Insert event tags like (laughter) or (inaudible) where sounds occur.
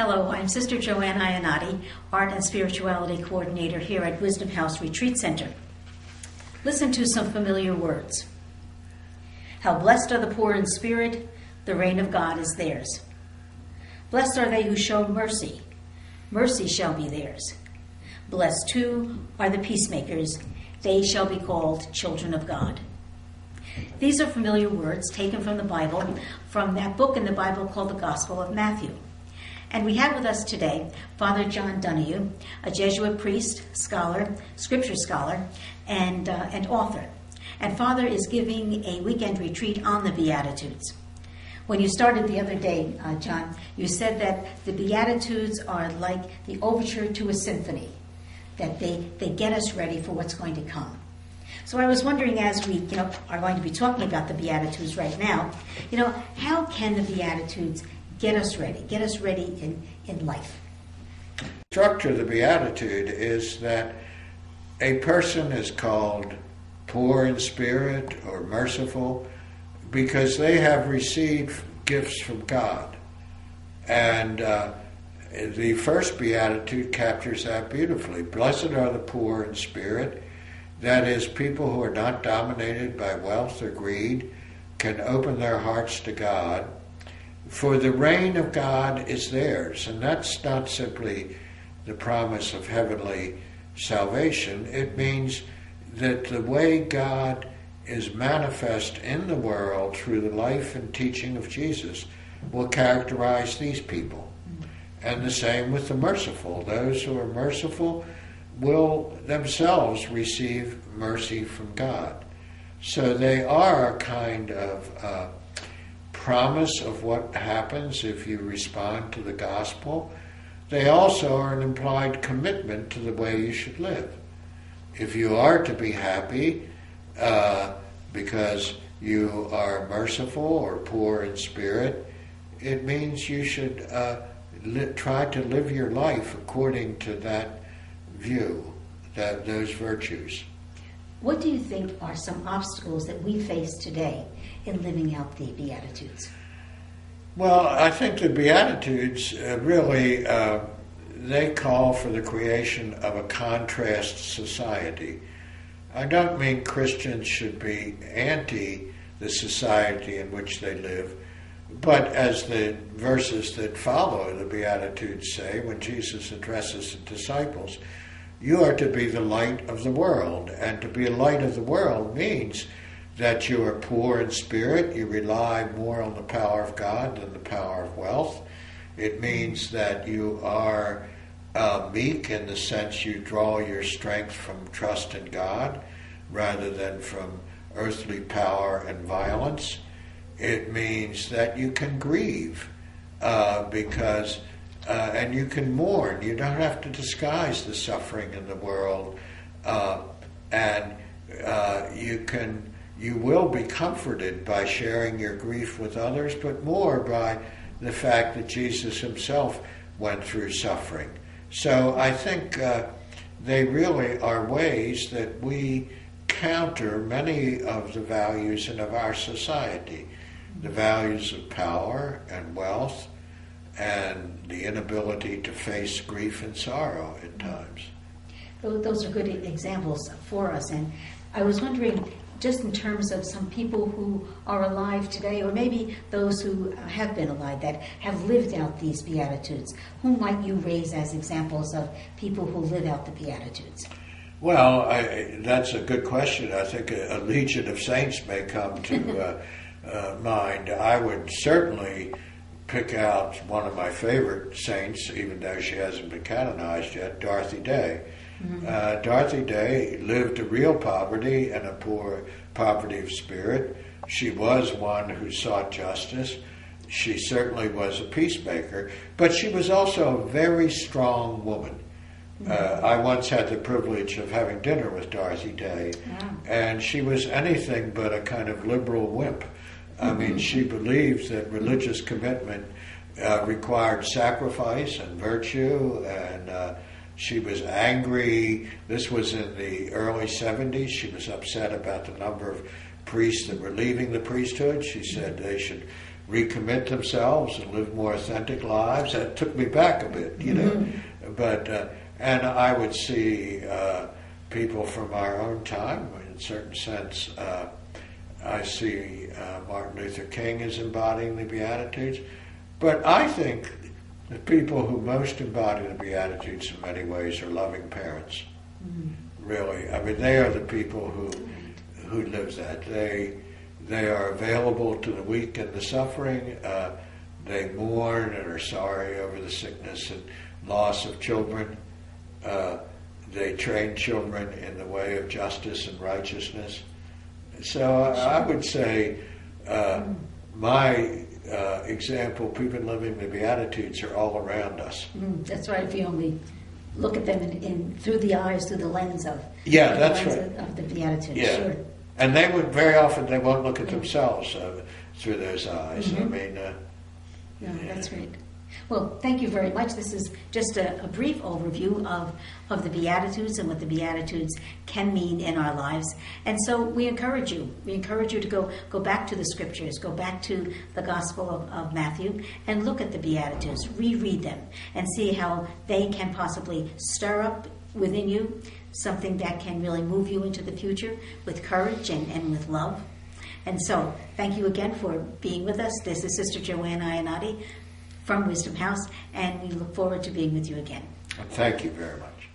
Hello, I'm Sister Joanne Ionati, Art and Spirituality Coordinator here at Wisdom House Retreat Center. Listen to some familiar words. How blessed are the poor in spirit, the reign of God is theirs. Blessed are they who show mercy, mercy shall be theirs. Blessed too are the peacemakers, they shall be called children of God. These are familiar words taken from the Bible, from that book in the Bible called the Gospel of Matthew. And we have with us today Father John Donahue, a Jesuit priest, scholar, scripture scholar, and, uh, and author. And Father is giving a weekend retreat on the Beatitudes. When you started the other day, uh, John, you said that the Beatitudes are like the overture to a symphony, that they, they get us ready for what's going to come. So I was wondering, as we you know, are going to be talking about the Beatitudes right now, you know, how can the Beatitudes get us ready, get us ready in, in life. Structure of the Beatitude is that a person is called poor in spirit or merciful because they have received gifts from God. And uh, the first Beatitude captures that beautifully. Blessed are the poor in spirit. That is, people who are not dominated by wealth or greed can open their hearts to God for the reign of God is theirs. And that's not simply the promise of heavenly salvation, it means that the way God is manifest in the world through the life and teaching of Jesus will characterize these people. And the same with the merciful. Those who are merciful will themselves receive mercy from God. So they are a kind of uh, promise of what happens if you respond to the gospel, they also are an implied commitment to the way you should live. If you are to be happy uh, because you are merciful or poor in spirit, it means you should uh, li- try to live your life according to that view, that those virtues. What do you think are some obstacles that we face today in living out the Beatitudes? Well, I think the Beatitudes uh, really uh, they call for the creation of a contrast society. I don't mean Christians should be anti the society in which they live, but as the verses that follow the Beatitudes say, when Jesus addresses the disciples, you are to be the light of the world. And to be a light of the world means that you are poor in spirit, you rely more on the power of God than the power of wealth. It means that you are uh, meek in the sense you draw your strength from trust in God rather than from earthly power and violence. It means that you can grieve uh, because, uh, and you can mourn. You don't have to disguise the suffering in the world, uh, and uh, you can you will be comforted by sharing your grief with others, but more by the fact that Jesus himself went through suffering. So I think uh, they really are ways that we counter many of the values in of our society the values of power and wealth and the inability to face grief and sorrow at times. Those are good examples for us. And I was wondering just in terms of some people who are alive today, or maybe those who have been alive that have lived out these Beatitudes, whom might you raise as examples of people who live out the Beatitudes? Well, I, that's a good question. I think a, a legion of saints may come to (laughs) uh, uh, mind. I would certainly pick out one of my favorite saints, even though she hasn't been canonized yet, Dorothy Day. Mm-hmm. Uh, Dorothy Day lived a real poverty and a poor poverty of spirit. She was one who sought justice. She certainly was a peacemaker, but she was also a very strong woman. Mm-hmm. Uh, I once had the privilege of having dinner with Dorothy Day, yeah. and she was anything but a kind of liberal wimp. I mean, mm-hmm. she believed that religious commitment uh, required sacrifice and virtue and uh, she was angry. This was in the early 70s. She was upset about the number of priests that were leaving the priesthood. She said they should recommit themselves and live more authentic lives. That took me back a bit, you know. But uh, and I would see uh, people from our own time, in a certain sense. Uh, I see uh, Martin Luther King as embodying the Beatitudes, but I think the people who most embody the Beatitudes in many ways are loving parents. Really, I mean, they are the people who who live that. They they are available to the weak and the suffering. Uh, they mourn and are sorry over the sickness and loss of children. Uh, they train children in the way of justice and righteousness. So I would say uh, my uh, example, people living the Beatitudes, are all around us. Mm, that's right. If you only look at them in, in through the eyes, through the lens of Yeah, the that's right. of, of the Beatitudes. Yeah. Sure. And they would very often they won't look at themselves uh, through those eyes. I mean, uh, No, that's right. Well, thank you very much. This is just a, a brief overview of, of the Beatitudes and what the Beatitudes can mean in our lives. And so we encourage you. We encourage you to go, go back to the scriptures, go back to the Gospel of, of Matthew, and look at the Beatitudes, reread them, and see how they can possibly stir up within you something that can really move you into the future with courage and, and with love. And so, thank you again for being with us. This is Sister Joanna Ionati from Wisdom House, and we look forward to being with you again. thank you very much.